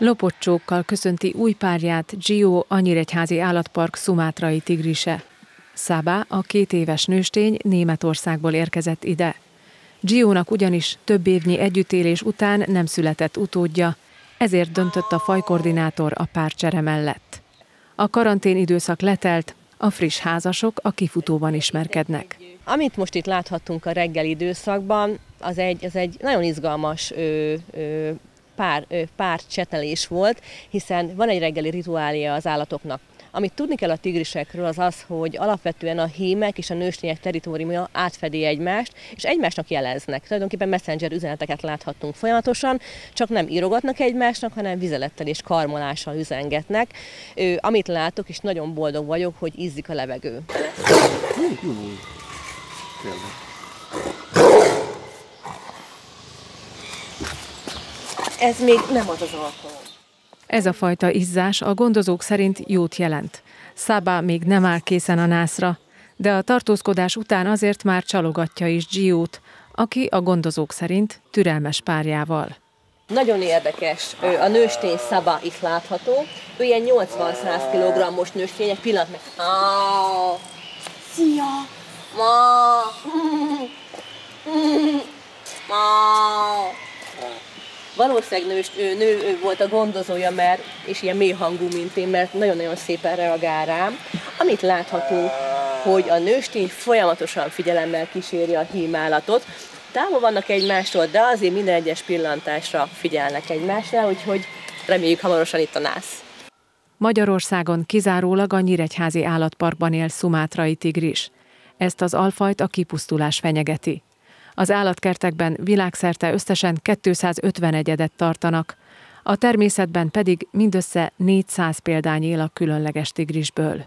Lopott köszönti új párját Gio Anyiregyházi Állatpark szumátrai tigrise. Szabá, a két éves nőstény Németországból érkezett ide. Gio-nak ugyanis több évnyi együttélés után nem született utódja, ezért döntött a fajkoordinátor a párcsere mellett. A karantén időszak letelt, a friss házasok a kifutóban ismerkednek. Amit most itt láthattunk a reggeli időszakban, az egy, az egy nagyon izgalmas ö, ö, pár, pár csetelés volt, hiszen van egy reggeli rituália az állatoknak. Amit tudni kell a tigrisekről az az, hogy alapvetően a hímek és a nőstények teritoriuma átfedi egymást, és egymásnak jeleznek. Tulajdonképpen messenger üzeneteket láthattunk folyamatosan, csak nem írogatnak egymásnak, hanem vizelettel és karmolással üzengetnek. Amit látok, és nagyon boldog vagyok, hogy izzik a levegő. Ez még nem az az alkalom. Ez a fajta izzás a gondozók szerint jót jelent. Szabá még nem áll készen a nászra, de a tartózkodás után azért már csalogatja is Giót, aki a gondozók szerint türelmes párjával. Nagyon érdekes, a nőstény Szaba itt látható. Ő ilyen 80-100 kg-os nőstény, egy pillanat meg... Szia! Ma! Ma! Valószínűleg nő, ő, nő ő volt a gondozója, mert, és ilyen mély hangú, mint én, mert nagyon-nagyon szépen reagál rám. Amit láthatunk, hogy a nőstény folyamatosan figyelemmel kíséri a hímálatot, távol vannak egymástól, de azért minden egyes pillantásra figyelnek egymásra, úgyhogy reméljük hamarosan itt a nász. Magyarországon kizárólag a Nyíregyházi állatparkban él szumátrai tigris. Ezt az alfajt a kipusztulás fenyegeti. Az állatkertekben világszerte összesen 251 edet tartanak, a természetben pedig mindössze 400 példány él a különleges tigrisből.